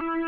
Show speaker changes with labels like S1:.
S1: Bye.